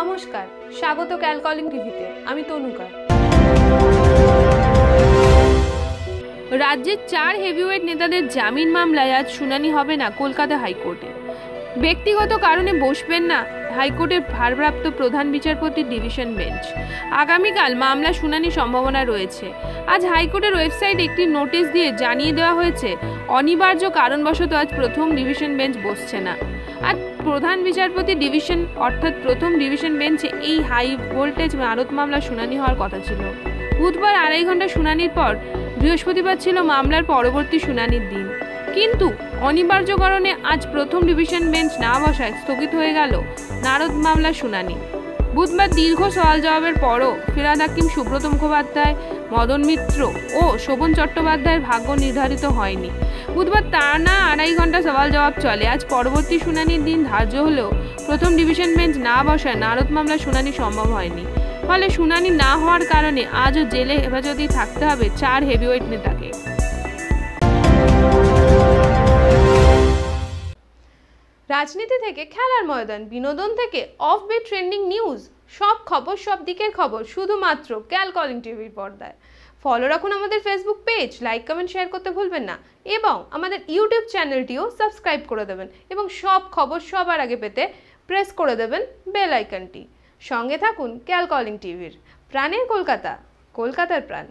নমস্কার, স্বাগত ক্যালকলিং টিভিতে, আমি তনুকা। রাজ্যের চার হেভিওয়েট নেতাদের জামিন মামলায় আজ শুনানি হবে না কলকাতা হাইকোর্টে। ব্যক্তিগত কারণে বসবেন না হাইকোর্টের ভারপ্রাপ্ত প্রধান বিচারপতির ডিভিশন বেঞ্চ। আগামীকাল মামলা শুনানির সম্ভাবনা রয়েছে। আজ হাইকোর্টের ওয়েবসাইটে একটি নোটিশ দিয়ে জানিয়ে দেওয়া হয়েছে, অনিবার্য কারণবশত আজ প্রথম ডিভিশন বেঞ্চ বসছে না। আর প্রধান বিচারপতি ডিভিশন, অর্থাৎ প্রথম ডিভিশন বেঞ্চে এই হাই ভোল্টেজ মারত মামলা শুনানি হওয়ার কথা ছিল। বুধবার আড়াই ঘণ্টা শুনানির পর বৃহস্পতিবার ছিল মামলার পরবর্তী শুনানির দিন। কিন্তু অনিবার্য কারণে আজ প্রথম ডিভিশন বেঞ্চ না বসায় স্থগিত হয়ে গেল নারদ মামলার শুনানি। বুধবার দীর্ঘ সওয়াল জবাবের পরও ফিরাদ হাকিম সুব্রত মুখোপাধ্যায়, মদন মিত্র ও শোভন চট্টোপাধ্যায়ের ভাগ্য নির্ধারিত হয়নি। বুধবার টানা আড়াই ঘণ্টা সওয়াল জবাব চলে। আজ পরবর্তী শুনানির দিন ধার্য হলেও প্রথম ডিভিশন বেঞ্চ না বসায় নারদ মামলার শুনানি সম্ভব হয়নি। ফলে শুনানি না হওয়ার কারণে আজও জেলে হেফাজতেই থাকতে হবে চার হেভিওয়েট নেতাকে। রাজনীতি থেকে খেলার ময়দান, বিনোদন থেকে অফ বিট ট্রেন্ডিং নিউজ। সব খবর, সব দিকের খবর শুধুমাত্র ক্যাল কলিং টিভির পর্দায়। ফলো রাখুন আমাদের Facebook page like comment share করতে ভুলবেন না। এবং আমাদের ইউটিউব চ্যানেলটিও সাবস্ক্রাইব করে দেবেন এবং সব খবর সবার আগে পেতে প্রেস করে দেবেন বেল আইকনটি সঙ্গে থাকুন ক্যাল কলিং টিভির প্রাণের কলকাতা, কলকাতার প্রাণ।